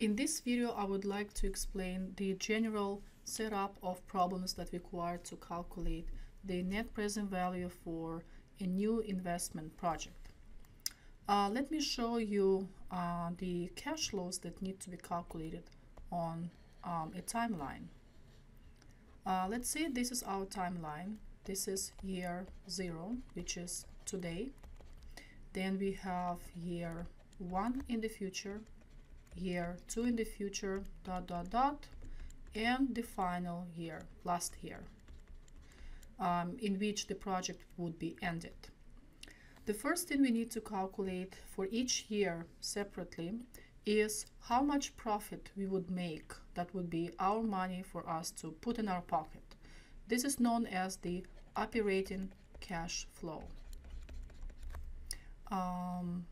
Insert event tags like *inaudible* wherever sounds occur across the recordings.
In this video, I would like to explain the general setup of problems that require to calculate the net present value for a new investment project. Uh, let me show you uh, the cash flows that need to be calculated on um, a timeline. Uh, let's say this is our timeline. This is year zero, which is today. Then we have year one in the future, year two in the future, dot, dot, dot, and the final year, last year, um, in which the project would be ended. The first thing we need to calculate for each year separately is how much profit we would make that would be our money for us to put in our pocket. This is known as the operating cash flow. Um,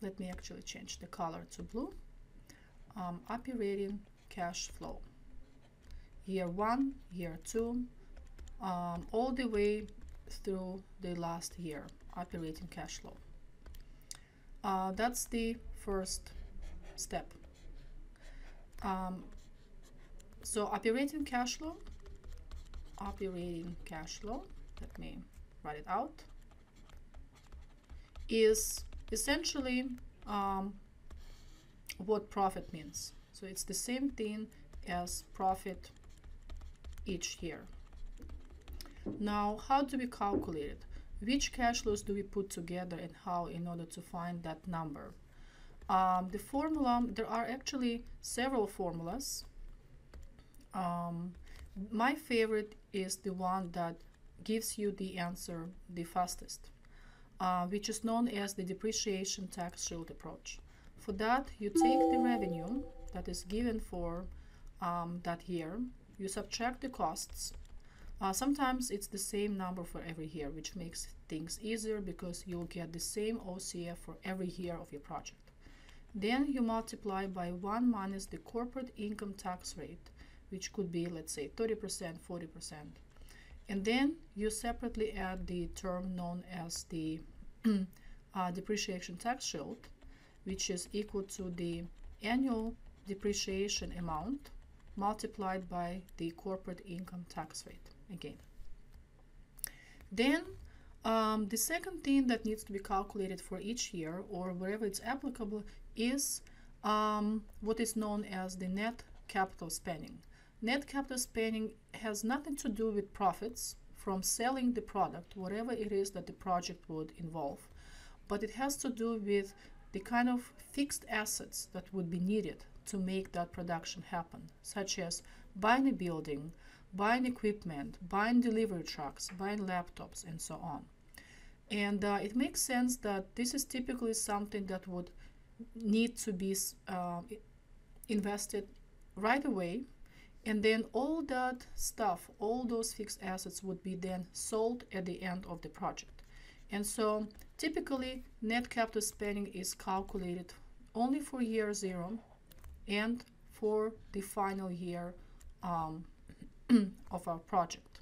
let me actually change the color to blue. Um, operating cash flow. Year one, year two, um, all the way through the last year, operating cash flow. Uh, that's the first step. Um, so operating cash flow, operating cash flow, let me write it out, is essentially um, what profit means. So it's the same thing as profit each year. Now, how do we calculate it? Which cash flows do we put together and how in order to find that number? Um, the formula, there are actually several formulas. Um, my favorite is the one that gives you the answer the fastest, uh, which is known as the depreciation tax shield approach. For that, you take the revenue that is given for um, that year, you subtract the costs. Uh, sometimes it's the same number for every year, which makes things easier because you'll get the same OCF for every year of your project. Then you multiply by 1 minus the corporate income tax rate, which could be, let's say, 30%, 40%. And then you separately add the term known as the *clears throat* uh, depreciation tax shield, which is equal to the annual depreciation amount multiplied by the corporate income tax rate again. Then um, the second thing that needs to be calculated for each year or wherever it's applicable is um, what is known as the net capital spending. Net capital spending has nothing to do with profits from selling the product, whatever it is that the project would involve, but it has to do with the kind of fixed assets that would be needed to make that production happen, such as buying a building, buying equipment, buying delivery trucks, buying laptops, and so on. And uh, it makes sense that this is typically something that would need to be uh, invested right away. And then all that stuff, all those fixed assets would be then sold at the end of the project. And so typically net capital spending is calculated only for year zero and for the final year um, *clears throat* of our project.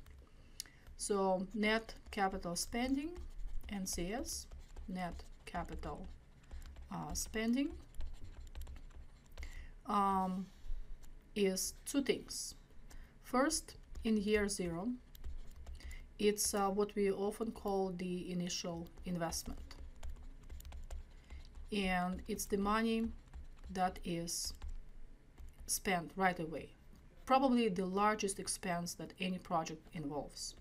So net capital spending, NCS, net capital uh, spending um, is two things. First, in year zero, it's uh, what we often call the initial investment. And it's the money that is spent right away. Probably the largest expense that any project involves.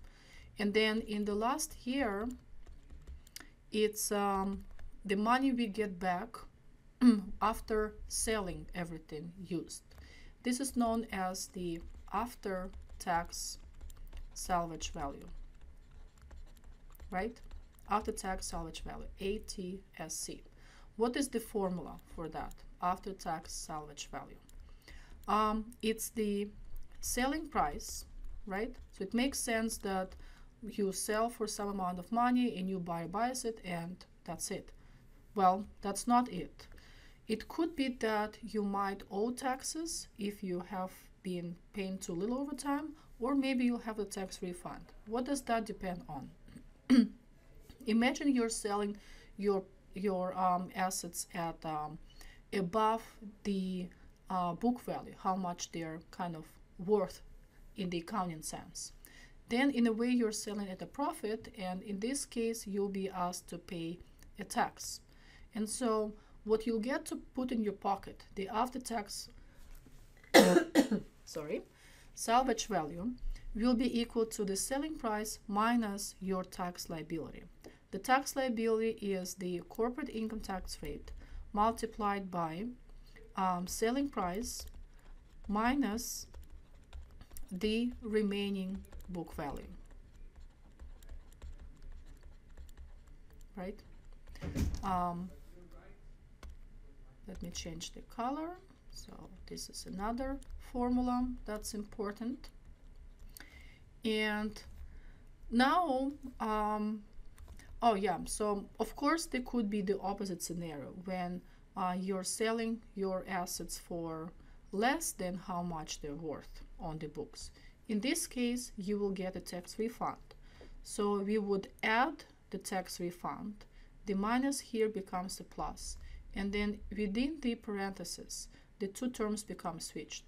And then in the last year, it's um, the money we get back *clears throat* after selling everything used. This is known as the after tax salvage value, right? After tax salvage value, ATSV. What is the formula for that? After tax salvage value um, it's the selling price, right? So it makes sense that you sell for some amount of money and you buy buys it and that's it. Well, that's not it. It could be that you might owe taxes if you have been paying too little over time, or maybe you'll have a tax refund. What does that depend on? Imagine you're selling your your um, assets at um, above the uh, book value, how much they're kind of worth in the accounting sense. Then, in a way, you're selling at a profit, and in this case, you'll be asked to pay a tax. And so, what you'll get to put in your pocket, the after tax, *coughs* sorry, salvage value, will be equal to the selling price minus your tax liability. The tax liability is the corporate income tax rate multiplied by um, selling price minus the remaining book value. Right? Um, let me change the color. So this is another formula that's important. And now, um, oh yeah, so of course there could be the opposite scenario when uh, you're selling your assets for less than how much they're worth on the books. In this case, you will get a tax refund. So we would add the tax refund. The minus here becomes a plus. And then within the parentheses, the two terms become switched.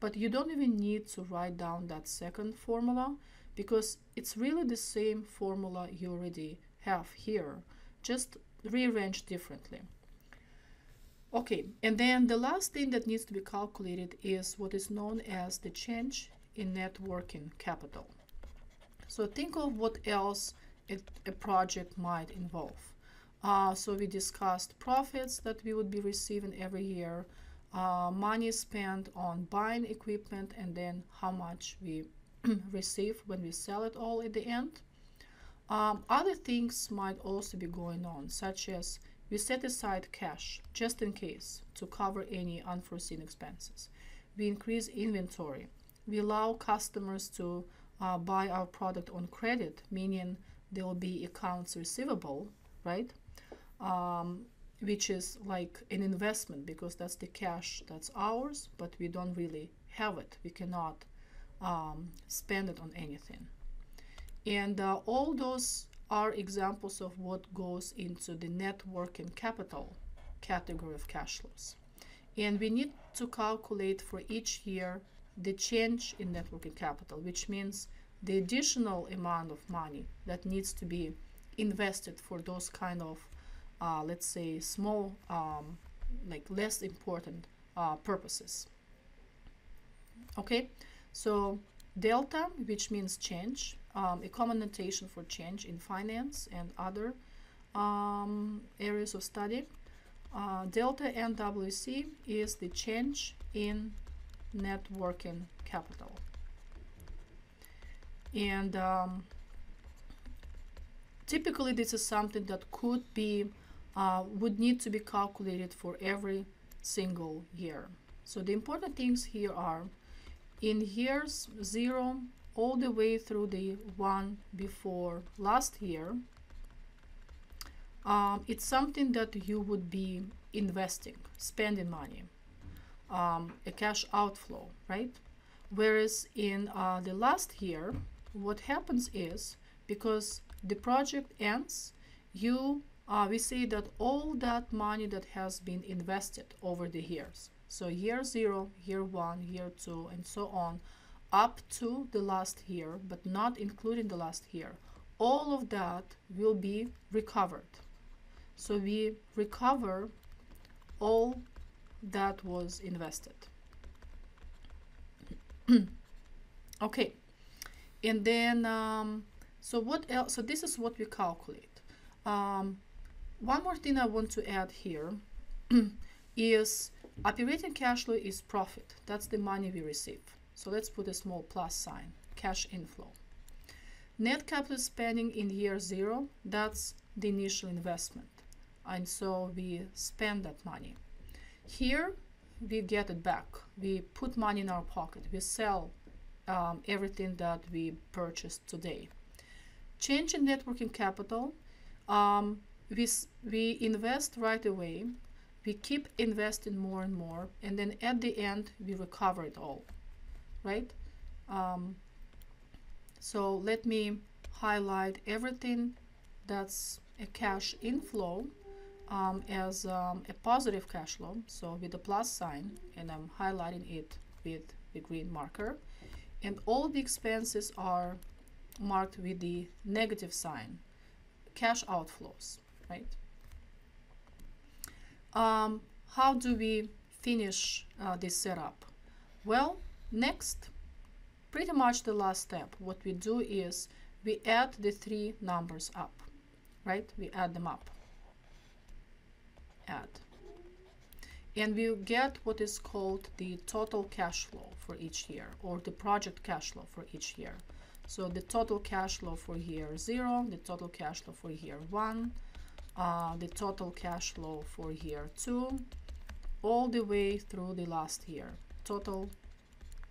But you don't even need to write down that second formula because it's really the same formula you already have here, just rearranged differently. Okay, and then the last thing that needs to be calculated is what is known as the change in net working capital. So think of what else it, a project might involve. Uh, so we discussed profits that we would be receiving every year, uh, money spent on buying equipment, and then how much we *clears throat* receive when we sell it all at the end. Um, other things might also be going on, such as we set aside cash just in case to cover any unforeseen expenses. We increase inventory. We allow customers to uh, buy our product on credit, meaning there will be accounts receivable, right? Um, which is like an investment because that's the cash that's ours, but we don't really have it. We cannot um, spend it on anything. And uh, all those are examples of what goes into the net working capital category of cash flows. And we need to calculate for each year the change in net working capital, which means the additional amount of money that needs to be invested for those kind of, uh, let's say, small, um, like less important uh, purposes. Okay, so delta, which means change, um, a common notation for change in finance and other um, areas of study. Uh, delta NWC is the change in net working capital. And um, typically this is something that could be, uh, would need to be calculated for every single year. So the important things here are in years 0 all the way through the one before last year, um, it's something that you would be investing, spending money, um, a cash outflow, right? Whereas in uh, the last year, what happens is because the project ends, you uh, we see that all that money that has been invested over the years, so year zero, year one, year two, and so on, up to the last year, but not including the last year, all of that will be recovered. So we recover all that was invested. *clears throat* okay, and then um, so what else? So this is what we calculate. Um, one more thing I want to add here *clears throat* is operating cash flow is profit. That's the money we receive. So let's put a small plus sign, cash inflow. Net capital spending in year zero, that's the initial investment. And so we spend that money. Here, we get it back. We put money in our pocket. We sell um, everything that we purchased today. Change in net working capital, um, we, we invest right away. We keep investing more and more. And then at the end, we recover it all right? Um, so let me highlight everything that's a cash inflow um, as um, a positive cash flow, so with a plus sign, and I'm highlighting it with the green marker, and all the expenses are marked with the negative sign, cash outflows, right? Um, how do we finish uh, this setup? Well, next, pretty much the last step, what we do is we add the three numbers up, right? We add them up. Add. And we get what is called the total cash flow for each year or the project cash flow for each year. So the total cash flow for year 0, the total cash flow for year 1, uh, the total cash flow for year 2, all the way through the last year. Total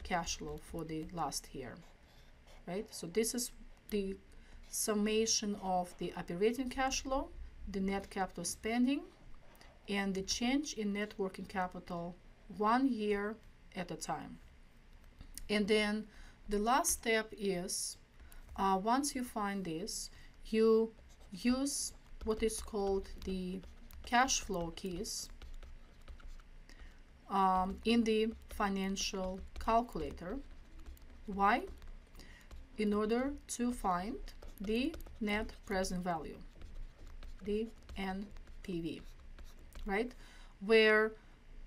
cash flow for the last year. Right? So this is the summation of the operating cash flow, the net capital spending, and the change in net working capital one year at a time. And then the last step is uh, once you find this, you use what is called the cash flow keys um, in the financial calculator. Why? In order to find the net present value, the NPV right? Where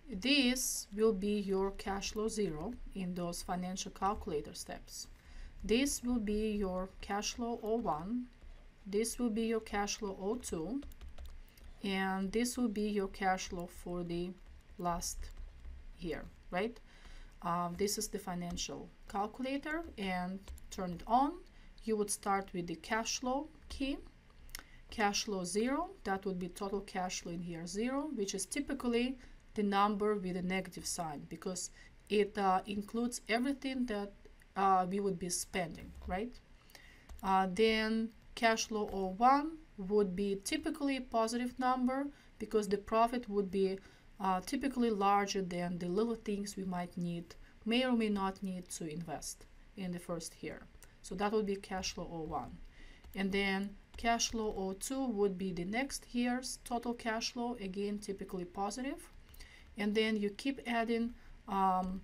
this will be your cash flow zero in those financial calculator steps. This will be your cash flow 01. This will be your cash flow 02. And this will be your cash flow for the last year, right? Um, this is the financial calculator and turn it on. You would start with the cash flow key cash flow 0, that would be total cash flow in here 0, which is typically the number with a negative sign because it uh, includes everything that uh, we would be spending, right? Uh, then cash flow of 01 would be typically positive number because the profit would be uh, typically larger than the little things we might need, may or may not need to invest in the first year. So that would be cash flow 01. And then Cash flow 02 would be the next year's total cash flow, again typically positive. And then you keep adding um,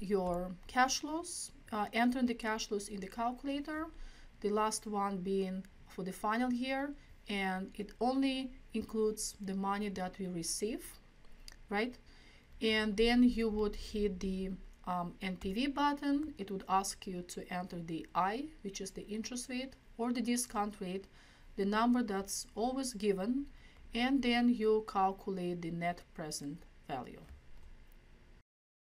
your cash flows, uh, entering the cash flows in the calculator, the last one being for the final year, and it only includes the money that we receive, right? And then you would hit the um, NPV button. It would ask you to enter the I, which is the interest rate, or the discount rate, the number that's always given, and then you calculate the net present value.